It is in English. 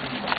Amen.